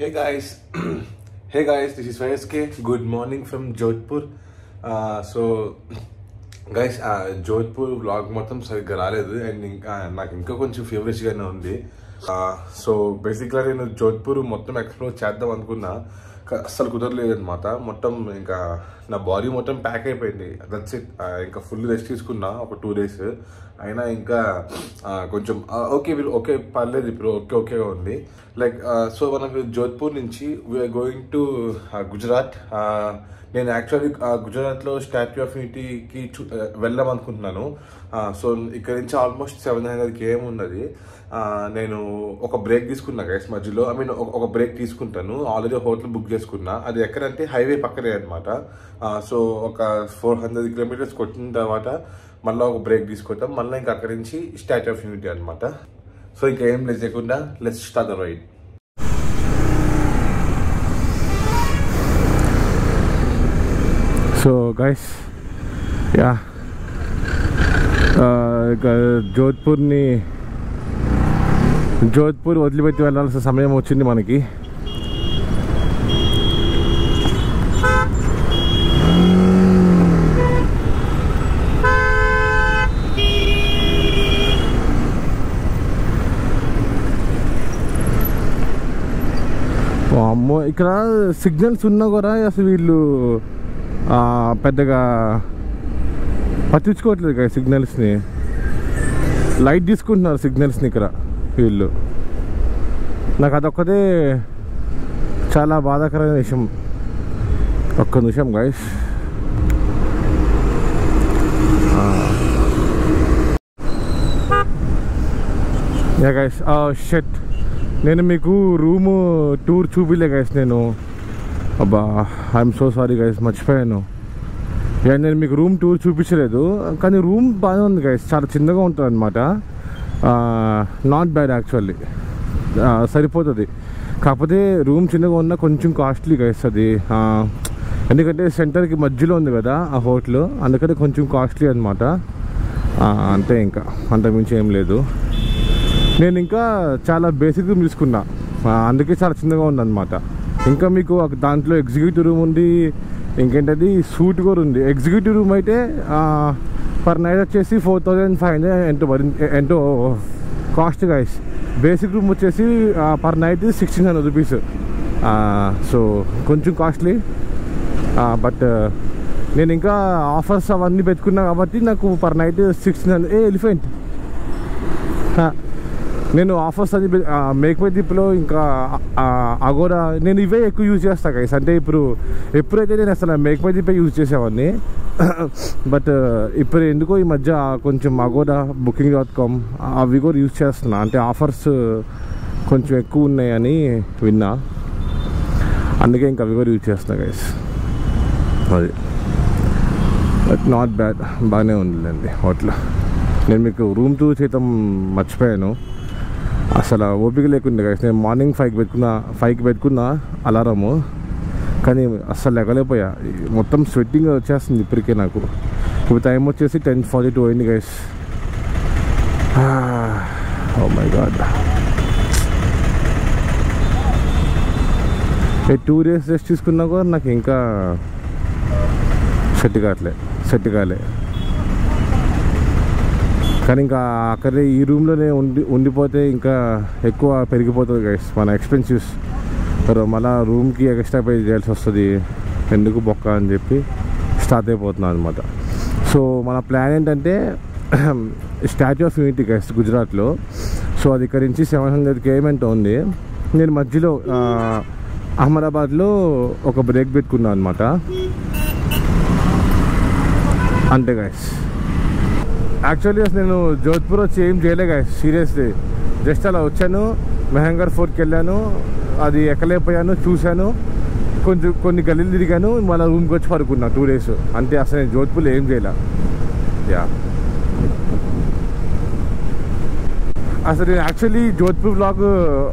Hey guys, hey guys, this is YSK. Good morning from Jodhpur. Uh, so guys Jodhpur vlog మొత్తం సరిగ్గా రాలేదు and ఇంకా నాకు ఇంకా కొంచెం ఫేవరెట్గానే ఉంది సో బేసిక్గా నేను జోధ్పూర్ మొత్తం ఎక్స్ప్లోర్ చేద్దాం అనుకున్నా అస్సలు కుదరలేదు అనమాట మొత్తం ఇంకా నా బాడీ మొత్తం ప్యాక్ అయిపోయింది. దట్స్ ఇట్ ఇంకా ఫుల్ రెస్ట్ తీసుకున్నా ఒక టూ డేస్. అయినా ఇంకా కొంచెం ఓకే ఓకే పర్లేదు ఇప్పుడు ఓకే ఓకేగా ఉంది. లైక్ సో మనకు జోధ్పూర్ నుంచి వీఆర్ గోయింగ్ టు గుజరాత్. నేను యాక్చువల్లీ గుజరాత్లో స్టాచ్యూ ఆఫ్ యూనిటీకి చూ వెళ్దాం అనుకుంటున్నాను సో ఇక్కడ నుంచి ఆల్మోస్ట్ సెవెన్ హండ్రెడ్ కేఎం ఉన్నది నేను ఒక బ్రేక్ తీసుకున్నా గైస్ మధ్యలో. ఐ మీన్ ఒక బ్రేక్ తీసుకుంటాను. ఆల్రెడీ హోటల్ బుక్ చేసుకున్నా. అది ఎక్కడంటే హైవే పక్కనే అనమాట సో ఒక ఫోర్ హండ్రెడ్ కిలోమీటర్స్ కొట్టిన తర్వాత మళ్ళీ ఒక బ్రేక్ తీసుకుంటాం. మళ్ళీ ఇంకా అక్కడి నుంచి స్టాచ్యూ ఆఫ్ యూనిటీ అనమాట సో ఇంకా ఏం లేదు లేకుండా let's start the ride so guys yeah ఇక జోధ్పూర్ని జోధ్పూర్ వదిలిపెట్టి వెళ్ళాల్సిన సమయం వచ్చింది మనకి. అమ్మో ఇక్కడ సిగ్నల్స్ ఉన్నా కూడా అసలు వీళ్ళు పెద్దగా పట్టించుకోవట్లేదు కదా సిగ్నల్స్ని. లైట్ తీసుకుంటున్నారు సిగ్నల్స్ని ఇక్కడ. వీళ్ళు నాకు అదొక్కదే చాలా బాధాకరమైన విషయం. ఒక్క నిమిషం గైస్ యా గైస్ షెట్ నేను మీకు రూము టూర్ చూపిలే గైస్ నేను. అబ్బా ఐఎమ్ సో సారీ గైస్ మర్చిపోయాను. నేను మీకు రూమ్ టూర్ చూపించలేదు. కానీ రూమ్ బాగానే ఉంది గైస్ చాలా చిన్నగా ఉంటుంది అనమాట నాట్ బ్యాడ్ యాక్చువల్లీ సరిపోతుంది. కాకపోతే రూమ్ చిన్నగా ఉన్నా కొంచెం కాస్ట్లీగా ఇస్తుంది. ఎందుకంటే సెంటర్కి మధ్యలో ఉంది కదా ఆ హోటల్ అందుకని కొంచెం కాస్ట్లీ అనమాట అంతే ఇంకా. అంతకుమించి ఏం లేదు. నేను ఇంకా చాలా బేసిక్ రూమ్ తీసుకున్నా. అందుకే చాలా చిన్నగా ఉందన్నమాట. ఇంకా మీకు దాంట్లో ఎగ్జిక్యూటివ్ రూమ్ ఉంది ఇంకేంటది? సూట్ కూడా ఉంది. ఎగ్జిక్యూటివ్ రూమ్ అయితే పర్ నైట్ వచ్చేసి ఫోర్ థౌజండ్ ఫైవ్ హండ్రెడ్ ఎంతో పడింది ఎంతో కాస్ట్ గైస్ బేసిక్ రూమ్ వచ్చేసి per night sixteen hundred rupees so కొంచెం కాస్ట్లీ బట్ నేను ఇంకా ఆఫర్స్ అవన్నీ పెట్టుకున్నా కాబట్టి నాకు పర్ నైట్ సిక్స్టీన్ హండ్రెడ్ ఏ ఎలిఫెంట్ నేను ఆఫర్స్ అది మేక్ మై దిప్లో ఇంకా అగోరా నేను ఇవే ఎక్కువ యూజ్ చేస్తాను గైస్ అంటే ఇప్పుడు ఎప్పుడైతే నేను అసలు మేక్ మై దిప్పే యూజ్ చేసేవాడిని బట్ ఇప్పుడు ఎందుకో ఈ మధ్య కొంచెం అగోరా బుకింగ్ డాట్ కామ్ అవి కూడా యూజ్ చేస్తున్నా. అంటే ఆఫర్స్ కొంచెం ఎక్కువ ఉన్నాయని విన్నా. అందుకే ఇంకా అవి కూడా యూజ్ చేస్తున్నా గైస్ అది బట్ నాట్ బ్యాడ్ బాగానే ఉందిలేండి హోటల్. నేను మీకు రూమ్ టూ చేతం మర్చిపోయాను. అసలు ఓపిక లేకుండా guys. నేను మార్నింగ్ ఫైవ్కి పెట్టుకున్న ఫైవ్కి పెట్టుకున్న అలారము. కానీ అస్సలు లెగలేకపోయా మొత్తం స్వెట్టింగ్ వచ్చేస్తుంది ఇప్పటికే నాకు. ఇప్పుడు టైం వచ్చేసి టెన్ ఫార్టీ టూ అయింది guys oh my god two days rest తీసుకున్నా కూడా నాకు ఇంకా సెట్ కావట్లే సెట్ కాలే. కానీ ఇంకా అక్కడే ఈ రూమ్లోనే ఉండి ఉండిపోతే ఇంకా ఎక్కువ పెరిగిపోతుంది గైస్ మన ఎక్స్పెన్సివ్స్ మళ్ళీ రూమ్కి ఎక్స్ట్రా పే చేయాల్సి వస్తుంది. ఎందుకు బొక్క అని చెప్పి స్టార్ట్ అయిపోతున్నాను అనమాట సో మన ప్లాన్ ఏంటంటే స్టాచ్యూ ఆఫ్ యూనిటీ గైస్ గుజరాత్లో. సో అది ఇక్కడ నుంచి సెవెన్ హండ్రెడ్ కేమెంట్ ఉంది. నేను మధ్యలో అహ్మదాబాద్లో ఒక బ్రేక్ పెట్టుకున్నాను అనమాట అంతే గైస్ యాక్చువల్లీ నేను జోధ్పూర్ వచ్చి ఏం చేయలే గాయస్ సీరియస్లీ జస్ట్ అలా వచ్చాను మెహంగర్ ఫోర్ట్కి వెళ్ళాను అది ఎక్కలేకపోయాను చూశాను. కొంచెం కొన్ని గల్లీలు తిరిగాను మళ్ళీ రూమ్కి వచ్చి పడుకున్నా టూ డేస్ అంతే అసలు నేను జోధ్పూర్లో ఏం చేయలే. యా అసలు నేను యాక్చువల్లీ జోధ్పూర్ బ్లాగ్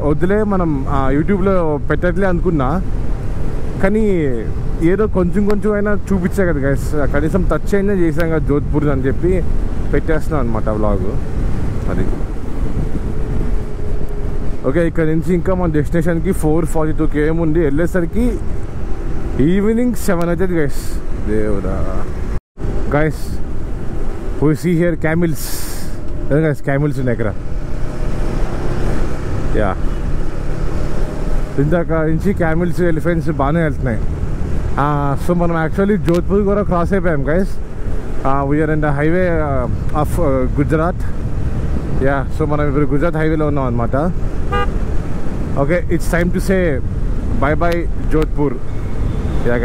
వద్దులే మనం ఆ, యూట్యూబ్లో పెట్టట్లే అనుకున్నా. కానీ ఏదో కొంచెం కొంచెం అయినా చూపించా కదా గైస్ కనీసం టచ్ అయినా చేసాం కదా జోధ్పూర్ అని చెప్పి పెట్టేస్తున్నాను అనమాట వ్లాగ్ అది. ఓకే ఇక్కడ నుంచి ఇంకా మన డెస్టినేషన్కి ఫోర్ ఫార్టీ టూ కేఎం ఉంది వెళ్ళేసరికి ఈవినింగ్ సెవెన్ అవుతుంది గైస్ దేవుడా guys we see here camels guys camels ఉన్నాయి ఇక్కడ యా ఇందాక నుంచి క్యామిల్స్ ఎలిఫెంట్స్ బాగానే వెళ్తున్నాయి సో మనం యాక్చువల్లీ జోధ్పూర్ కూడా క్రాస్ అయిపోయాం guys we are in the highway of Gujarat yeah so మనం ఇప్పుడు గుజరాత్ హైవేలో ఉన్నాం అనమాట okay it's time to say bye bye Jodhpur yeah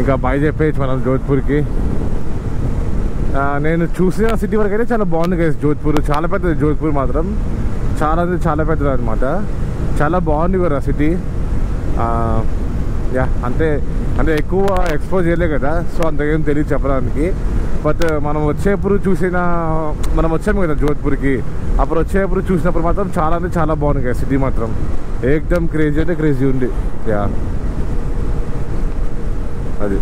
ఇంకా బాయ్ చెప్పేయచ్చు మనం జోధ్పూర్కి నేను చూసిన సిటీ వరకు అయితే చాలా బాగుంది కదా జోధ్పూర్ చాలా పెద్దది జోధ్పూర్ మాత్రం. చాలా అంటే చాలా పెద్దది అనమాట చాలా బాగుంది కూడా సిటీ యా ah, అంటే అంటే ఎక్కువ ఎక్స్పోజ్ చేయలే కదా సో అంతకేం తెలియదు చెప్పడానికి. బట్ మనం వచ్చేప్పుడు చూసిన మనం వచ్చాము కదా జోధ్పూర్కి. అప్పుడు వచ్చేప్పుడు చూసినప్పుడు మాత్రం చాలా అంటే చాలా బాగుంది కదా సిటీ మాత్రం. ఏకదమ్ క్రేజీ అంటే క్రేజీ ఉంది. యా. అది.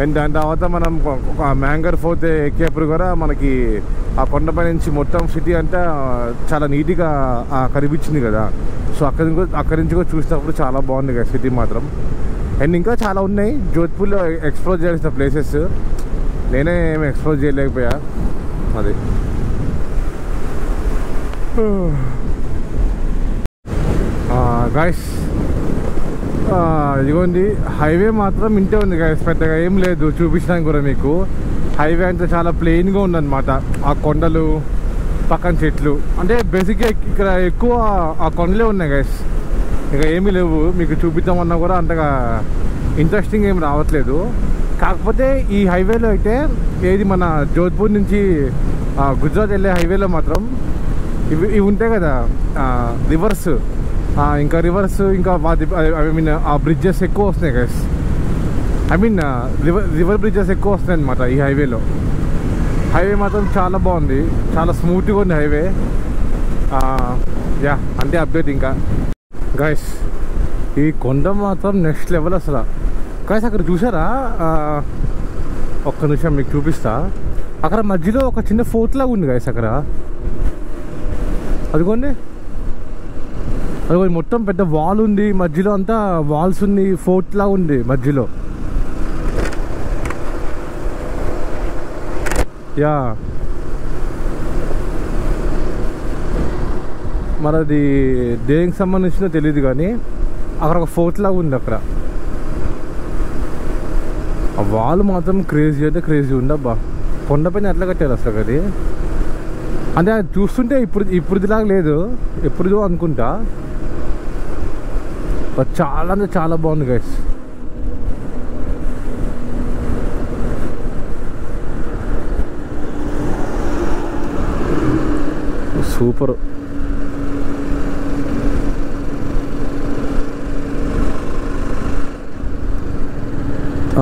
అండ్ దాని తర్వాత మనం ఒక మ్యాంగర్ ఫోర్త్ ఎక్కేప్పుడు కూడా మనకి ఆ కొండపై నుంచి మొత్తం సిటీ అంతా చాలా నీట్గా కనిపించింది కదా. సో అక్కడి నుంచి కూడా- అక్కడి నుంచి కూడా చూసినప్పుడు చాలా బాగుంది కదా సిటీ మాత్రం. అండ్ ఇంకా చాలా ఉన్నాయి. జోధ్పూర్లో ఎక్స్ప్లోర్ చేయాల్సిన ప్లేసెస్. నేనే ఏమి ఎక్స్పోజ్ చేయలేకపోయా? అది. గాయస్ ఇదిగోండి హైవే మాత్రం ఇంటే ఉంది గాయస్ పెద్దగా ఏం లేదు చూపించడానికి కూడా మీకు. హైవే అంతా చాలా ప్లెయిన్గా ఉందన్నమాట. ఆ కొండలు పక్కన చెట్లు. అంటే బేసిక్గా ఇక్కడ ఎక్కువ ఆ కొండలే ఉన్నాయి గైస్ ఇక ఏమీ లేవు మీకు చూపిద్దామన్నా కూడా అంతగా ఇంట్రెస్టింగ్ ఏం రావట్లేదు. కాకపోతే ఈ హైవేలో అయితే ఏది మన జోధ్పూర్ నుంచి గుజరాత్ వెళ్ళే హైవేలో మాత్రం ఇవి ఇవి ఉంటాయి కదా రివర్స్ ఇంకా రివర్స్ ఇంకా ఐ మీన్ ఆ బ్రిడ్జెస్ ఎక్కువ వస్తున్నాయి guys I mean river river bridges ఎక్కువ వస్తున్నాయి అనమాట ఈ హైవేలో. హైవే మాత్రం చాలా బాగుంది. చాలా స్మూత్గా ఉంది హైవే. యా అంతే అప్డేట్ ఇంకా. గైస్ ఈ కొండ మాత్రం నెక్స్ట్ లెవెల్ అసలు. గాయస్ అక్కడ చూసారా ఒక్క నిమిషం మీకు చూపిస్తా. అక్కడ మధ్యలో ఒక చిన్న ఫోర్ట్ లాగా ఉంది గాయస్ అక్కడ. అదిగోండి. అదిగోండి మొత్తం పెద్ద వాల్ ఉంది మధ్యలో అంతా వాల్స్ ఉంది ఫోర్ట్ లాగా ఉంది మధ్యలో. యా. మరి అది దేనికి సంబంధించినో తెలియదు కానీ అక్కడ ఒక ఫోర్ట్ లాగా ఉంది అక్కడ. ఆ వాల్ మాత్రం క్రేజీ అంటే క్రేజీ ఉండబ్బా అబ్బా. కొండపైన ఎట్లా కట్టారు అసలు అది? అంటే అది చూస్తుంటే ఇప్పుడు ఇప్పుడుదిలాగా లేదు. ఎప్పుడుదో అనుకుంటా. చాలా అంటే చాలా బాగుంది గైస్ సూపర్.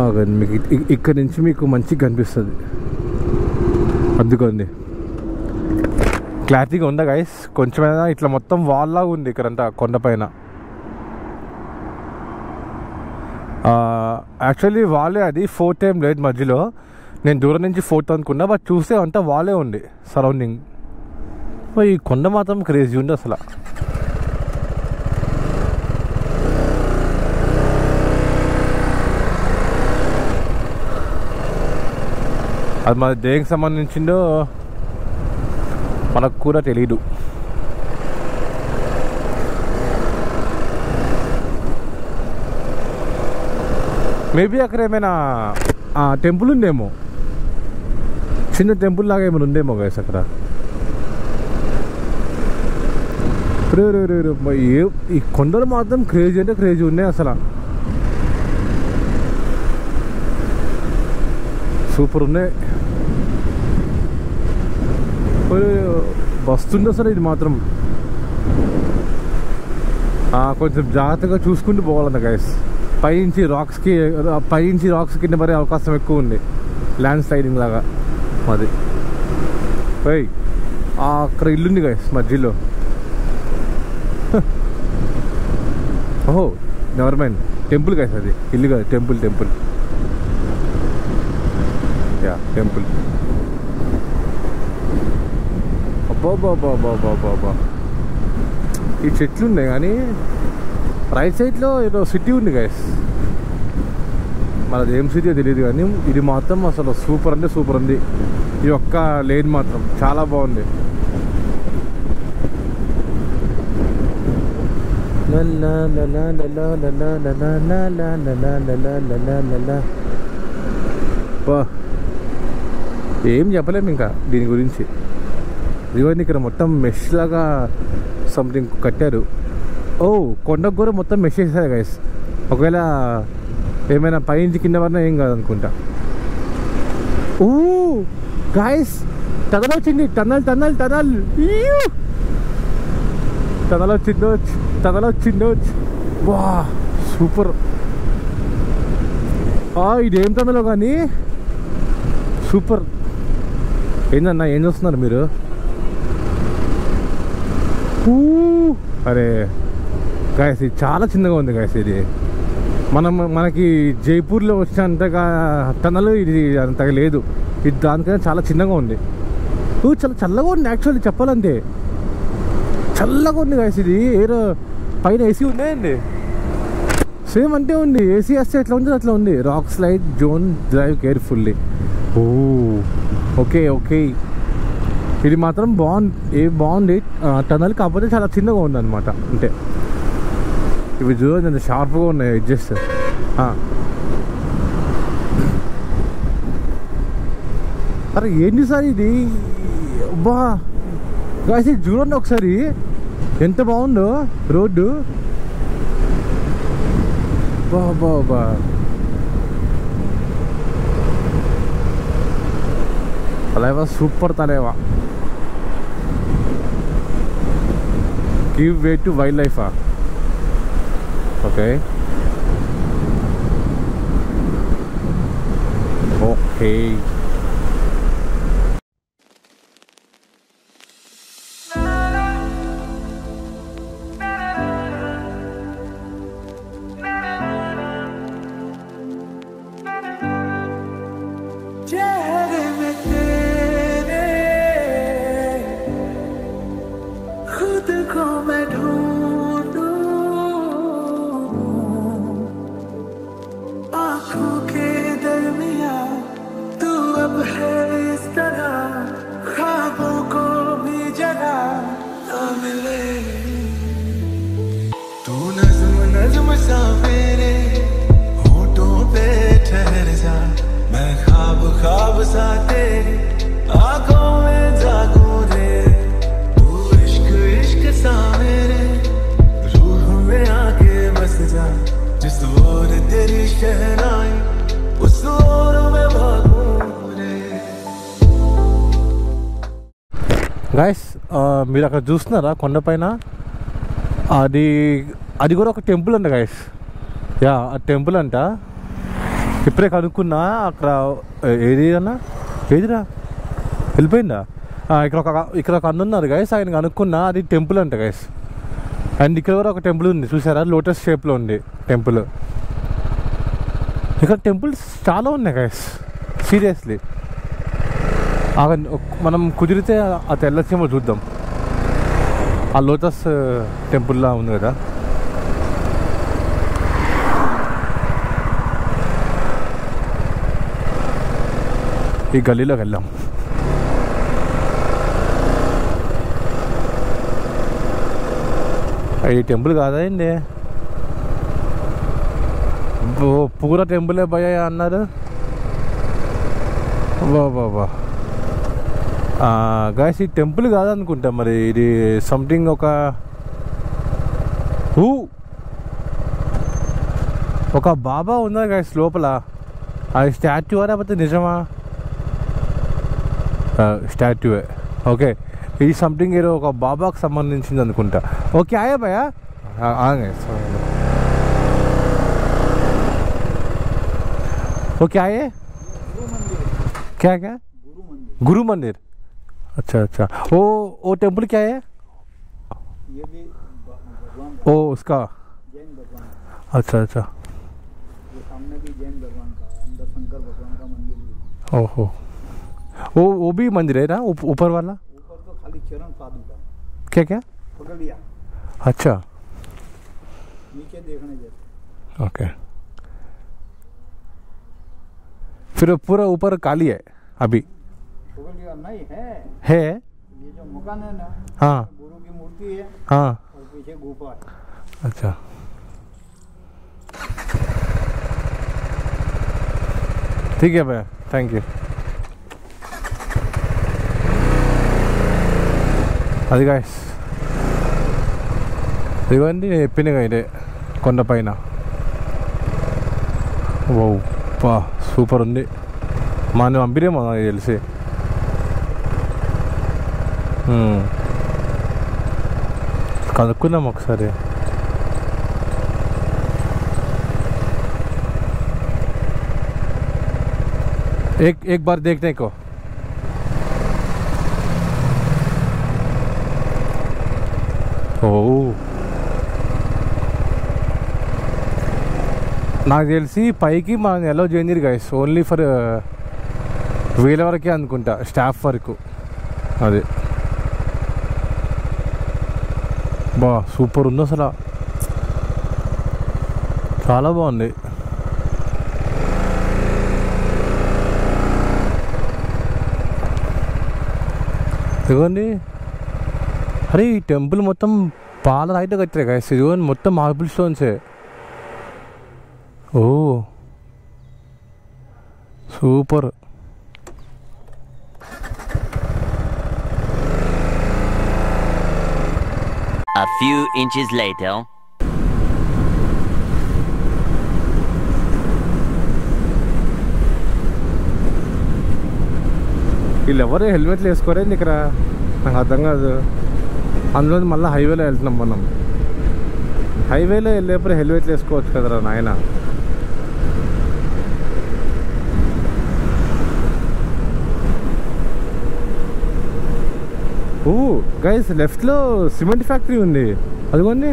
ఆగండి. మీకు ఇక్కడ నుంచి మీకు మంచిగా కనిపిస్తుంది. అందుకోండి క్లారిటీగా ఉందా గైస్ కొంచెమైనా ఇట్లా మొత్తం వాల్లాగా ఉంది ఇక్కడంతా కొండపైన యాక్చువల్లీ వాలే అది. ఫోర్త్ టైం లేదు మధ్యలో. నేను దూరం నుంచి ఫోర్త్ అనుకున్నా బట్ చూస్తే అంతా వాలే ఉంది సరౌండింగ్ ఈ కొండ మాత్రం క్రేజీ ఉంది అసలు. అది మన దేనికి సంబంధించిందో మనకు కూడా తెలీదు. మేబీ అక్కడ ఏమైనా టెంపుల్ ఉందేమో? చిన్న టెంపుల్ లాగా ఏమైనా ఉందేమో గైస్ అక్కడ? రే రే రే రే, ఏ ఈ కొండలు మాత్రం క్రేజీ అంటే క్రేజీ ఉన్నాయి అసలు. సూపర్ ఉన్నాయి. వస్తుండే సరే ఇది మాత్రం. కొంచెం జాగ్రత్తగా చూసుకుంటూ పోవాలన్న గైస్ పైనుంచి రాక్స్కి పైనుంచి రాక్స్ కింద పడే అవకాశం ఎక్కువ ఉంది. ల్యాండ్ స్లైడింగ్ లాగా. అది పై అక్కడ ఇల్లుంది గైస్ మధ్యలో. ఓహో నెవర్ మైండ్ టెంపుల్ గైస్ అది. ఇల్లు కాదు టెంపుల్ టెంపుల్ యా టెంపుల్ బాబా బాబా ఈ చెట్లు ఉన్నాయి కానీ రైట్ సైడ్లో ఏదో సిటీ ఉంది గైస్ మనది ఏం సిటీ తెలియదు కానీ ఇది మాత్రం అసలు సూపర్ అంటే సూపర్ ఉంది ఈ ఒక్క లేన్ మాత్రం చాలా బాగుంది బా ఏం చెప్పలేము ఇంకా దీని గురించి ఇవన్నీ ఇక్కడ మొత్తం మెష్ లాగా సంథింగ్ కట్టారు. ఓ కొండకు కూడా మొత్తం మెష్ చేశారు గైస్ ఒకవేళ ఏమైనా పైనుంచి కింద పడినా ఏం కాదనుకుంటా. ఓ గాయస్ టనల్ వచ్చింది. Tunnel tunnel tunnel. టనల్ వచ్చిందో టనల్ వచ్చిందో వా సూపర్. ఇదేం టనలో కానీ? సూపర్. ఏందన్నా ఏం చూస్తున్నారు మీరు? అరే గాయస్ ఇది చాలా చిన్నగా ఉంది గాయస్ ఇది. మనం మనకి జైపూర్లో వచ్చినంతగా టనల్ ఇది అంతగా లేదు. ఇది దానికన్నా చాలా చిన్నగా ఉంది. చాలా చల్లగా ఉంది యాక్చువల్లీ చెప్పాలంటే. చల్లగా ఉంది గాయస్ ఇది. ఏరో పైన ఏసీ ఉన్నాయండి. సేమ్ అంటే ఉంది. ఏసీ వస్తే ఎట్లా ఉంటుంది అట్లా ఉంది. Rock slide zone drive carefully oh okay okay. ఇది మాత్రం బాగుంది. ఏ బాగుంది టనల్ కాకపోతే చాలా చిన్నగా ఉంది అనమాట అంటే ఇవి చూడండి ఎంత షార్ప్గా ఉన్నాయి ఎడ్జెస్ అరే ఏంటి సార్ ఇది? బా కాసి ఇది చూడండి ఒకసారి. ఎంత బాగుందో రోడ్డు. బా బా బా తలేవా సూపర్ తలేవా. గివ్ వే టు వైల్డ్ లైఫా ఓకే ఓకే नज्म सा मेरे होठों पे ठहर जा मैं ख्वाब ख्वाब सा तेरे आंखों में जागूं रे तू इश्क इश्क सा मेरे रूह में आके बस जा जिस ओर तेरी शहनाई उस ओर मैं भागूं रे గాయస్ మీరు అక్కడ చూస్తున్నారా కొండపైన అది అది కూడా ఒక టెంపుల్ అంట గాయస్ యా ఆ టెంపుల్ అంట. ఇప్పుడే కనుక్కున్నా అక్కడ ఏది అన్నా? ఏదిరా? వెళ్ళిపోయిందా? ఇక్కడ ఒక ఇక్కడ ఒక అన్న ఉన్నారు గాయస్ ఆయన కనుక్కున్నా అది టెంపుల్ అంట గాయస్ అండ్ ఇక్కడ కూడా ఒక టెంపుల్ ఉంది చూసారా? లోటస్ షేప్లో ఉంది టెంపుల్. ఇక్కడ టెంపుల్స్ చాలా ఉన్నాయి గాయస్ సీరియస్లీ. మనం కుదిరితే ఆ తెల్లసీమ చూద్దాం. ఆ లోటస్ టెంపుల్లా ఉంది కదా. ఈ గల్లీలోకి వెళ్ళాం ఈ టెంపుల్ కాదా అండి పూర టెంపులే భయ అన్నారు. బా బాబా గాయస్ ఈ టెంపుల్ కాదనుకుంటా మరి. ఇది సంథింగ్ ఒక ఊ ఒక బాబా ఉన్నారు గాయస్ లోపల. అది స్టాచ్యూ లేకపోతే నిజమా? స్టాచ్యూవే ఓకే ఇది సంథింగ్ ఏదో ఒక బాబాకు సంబంధించింది అనుకుంటా ఓకే ఆయా భయా ఓకే ఆయే क्या क्या गुरु मंदिर अच्छा अच्छा वो वो टेम्पल क्या है ये भी भ- भगवान ओ उसका जैन भगवान अच्छा अच्छा ये सामने भी जैन भगवान का है अंदर शंकर भगवान का मंदिर भी है। ओहो वो वो भी मंदिर है ना? ऊप- ऊपर वाला? ऊपर तो खाली चरण पादुका क्या क्या? पगड़िया अच्छा। नीचे देखने जैसे ओके। फिर पूरा ऊपर काली है, अभी। नहीं है? है। ये जो मकान है। ना हाँ गुरु की मूर्ति है हाँ और पीछे गुफा है अच्छा। ठीक है भैया थैंक यू అది గాయస్ ఇదిగోండి నేను చెప్పినగా ఇదే కొండపైన ఓ పా సూపర్ ఉంది మన పంపిరేమో నాకు తెలిసి మ్మ్. కనుక్కుందాం ఒకసారి एक एक बार देखने को నాకు తెలిసి పైకి మనం ఎలా చేయండి గైస్ ఓన్లీ ఫర్ వీళ్ళ వరకే అనుకుంటా. స్టాఫ్ వరకు. అది. బా సూపర్ ఉంది అసలు. చాలా బాగుంది. ఇదిగోండి. అరే ఈ టెంపుల్ మొత్తం పాల రాయితో కట్టారు కదా ఇదిగోండి మొత్తం మార్బుల్ స్టోన్సే ఓ. Super. A few inches later. వీళ్ళు ఎవరు హెల్మెట్లు వేసుకోరేంది ఇక్కడ నాకు అర్థం కాదు. అందులో మళ్ళీ హైవేలో వెళ్తున్నాం మనం. హైవేలో వెళ్ళేప్పుడు హెల్మెట్లు వేసుకోవచ్చు కదరా నాయన. ఓ గైస్ లెఫ్ట్లో సిమెంట్ ఫ్యాక్టరీ ఉంది. అదిగోండి.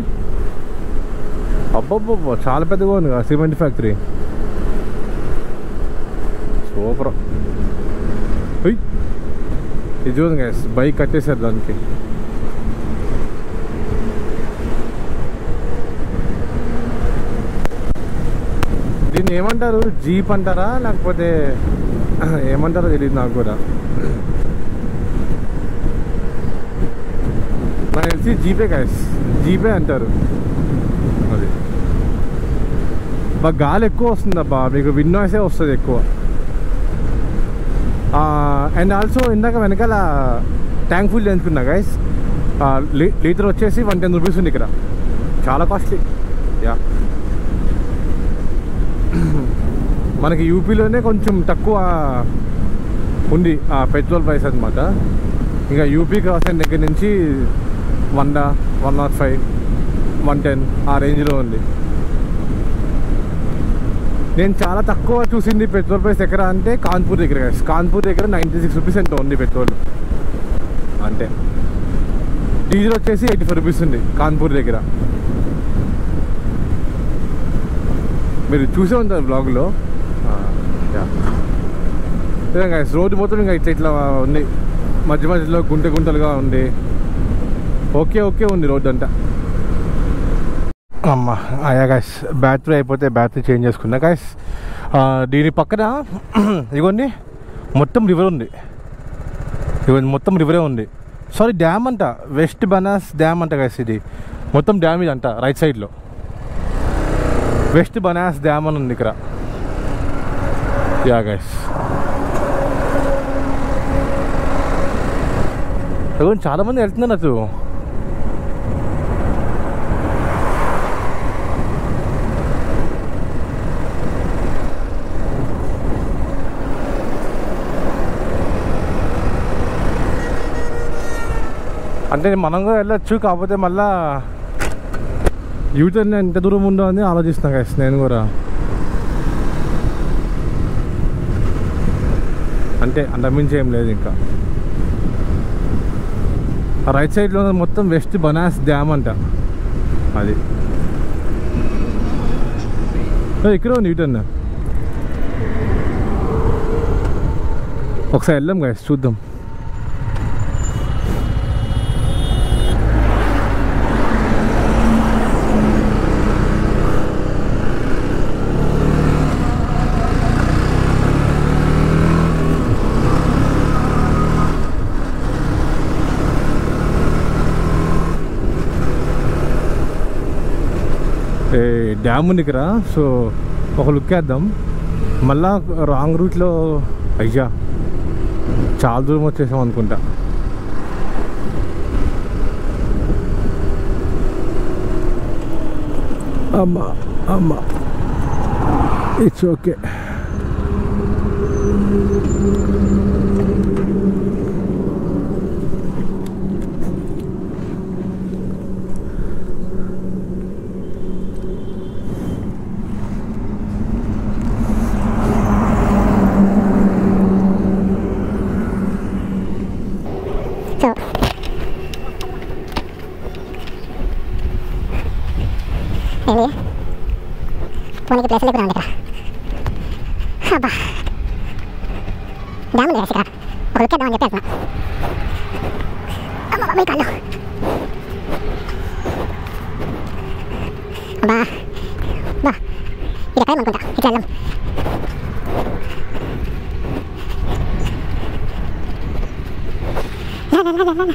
అబ్బబ్బబ్బో చాలా పెద్దగా ఉంది కదా సిమెంట్ ఫ్యాక్టరీ. సూపర్. ఇది చూడండి గైస్ బైక్ కట్టేశారు దానికి. దీన్ని ఏమంటారు? జీప్ అంటారా? లేకపోతే ఏమంటారో తెలియదు నాకు కూడా. నాకు తెలిసి జీపే గైస్ జీపే అంటారు. అది. బా గాలి ఎక్కువ వస్తుంది అబ్బా. మీకు విన్ నాయిసే వస్తుంది ఎక్కువ. అండ్ ఆల్సో ఇందాక వెనకాల ట్యాంక్ ఫుల్ చేయించుకున్నా గైస్ లీటర్ వచ్చేసి వన్ టెన్ రూపీస్ ఉంది ఇక్కడ. చాలా కాస్ట్లీ యా మనకి యూపీలోనే కొంచెం తక్కువ ఉంది ఆ పెట్రోల్ ప్రైస్ అనమాట ఇంకా యూపీ క్రాసింగ్ దగ్గర నుంచి one one not five one ten ఆ రేంజ్లో ఉంది. నేను చాలా తక్కువ చూసింది పెట్రోల్ ప్రైస్ ఎక్కడ అంటే కాన్పూర్ దగ్గర కాన్పూర్ దగ్గర నైంటీ సిక్స్ రూపీస్ ఎంతో ఉంది పెట్రోల్. అంటే డీజిల్ వచ్చేసి ఎయిటీ ఫైవ్ రూపీస్ ఉంది కాన్పూర్ దగ్గర. మీరు చూసే ఉంటారు బ్లాగ్లో గైస్ రోడ్డు మొత్తం ఇంకా ఇట్లా ఇట్లా ఉంది. మధ్య మధ్యలో గుంట గుంటలుగా ఉంది. ఓకే ఓకే ఉంది రోడ్డు అంతా. అమ్మ అయ్యా గాయస్ బ్యాటరీ అయిపోతే బ్యాటరీ చేంజ్ చేసుకున్నా. గాయస్ దీని పక్కన ఇదిగోండి మొత్తం రివర్ ఉంది. ఇదిగోండి మొత్తం రివరే ఉంది. సారీ డ్యామ్ అంట. వెస్ట్ బనాస్ డ్యామ్ అంట గాయస్ ఇది. మొత్తం డ్యామ్ ఇది అంట రైట్ సైడ్లో వెస్ట్ బనాస్ డ్యామ్ అని ఉంది ఇక్కడ. యా గైస్ చాలా మంది వెళ్తున్నారు అటు అంటే మనం కూడా వెళ్ళొచ్చు కాకపోతే మళ్ళా యూటర్న్ ఎంత దూరం ఉందో అని ఆలోచిస్తున్నా గైస్ నేను కూడా అంటే అంతమించి ఏం లేదు ఇంకా. ఆ రైట్ సైడ్లో మొత్తం వెస్ట్ బనాస్ డ్యామ్ అంట. అది. ఇక్కడ ఉంది ఒకసారి వెళ్దాం గైస్ చూద్దాం ఏ డ్యామ్ ఉంది ఇక్కడ సో ఒక లుక్ వేద్దాం. మళ్ళా రాంగ్ రూట్లో అయ్యా చాలా దూరం వచ్చేసాం అనుకుంటా. అమ్మా అమ్మా. ఇట్స్ ఓకే సో ఏంటి పోనీకి ప్లేస్ లేకుండా ఉంది ఇక్కడ అబ్బా డ్యామ్ ఉంది కదా ఇక్కడ ఒక లుక్కేద్దామని చెప్పి వెళ్తున్నా అమ్మ బాబాయ్ కాళ్ళు అబ్బా బా ఇది ఎక్కడ అనుకుంటా ఇట్లా వెళ్దాం లా లా లా లా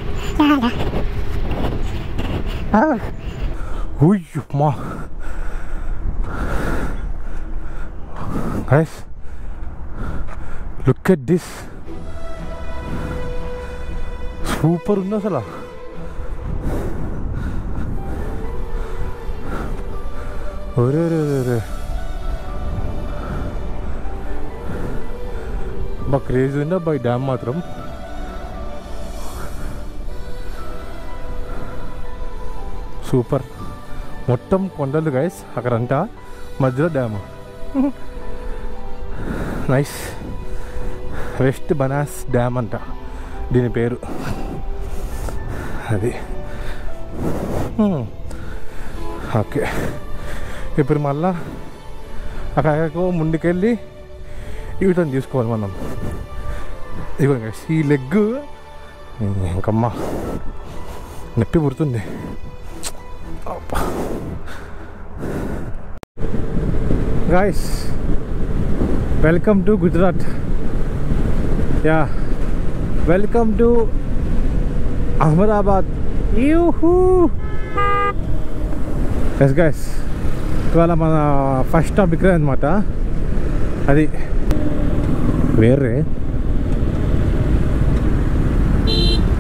లా లా లా ఓ ఉయ్యమ్మా guys look at this super ఉంది అసలు ఒరే ఒరే ఒరే ఒరే బా క్రేజ్ ఉందా బై డ్యామ్ మాత్రం సూపర్ మొత్తం కొండలు గైస్ అక్కడంతా మధ్యలో dam nice. West Banas dam అంట. దీని పేరు. అది. ఓకే. ఇప్పుడు మళ్ళా అక్కడికో ముందుకెళ్ళి యూటర్న్ తీసుకోవాలి మనం. ఇదిగో గైస్ ఈ లెగ్ ఇంకమ్మా. నొప్పి పుడుతుంది. Guys welcome to Gujarat yeah welcome to Ahmedabad యూహూ yes guys ఇవాళ మన ఫస్ట్ స్టాప్ ఇక్కడే అనమాట అది వేరే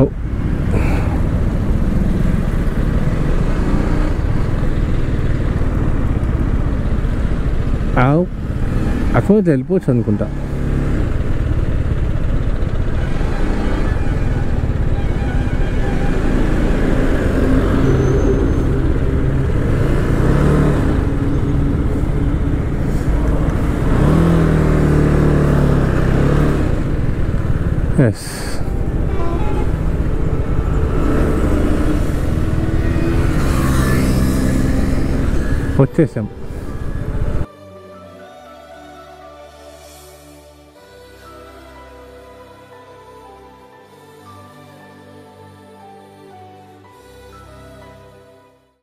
ఓ ఆవు అక్కడ వెళ్ళిపోవచ్చు అనుకుంటా. ఎస్ వచ్చేసాం.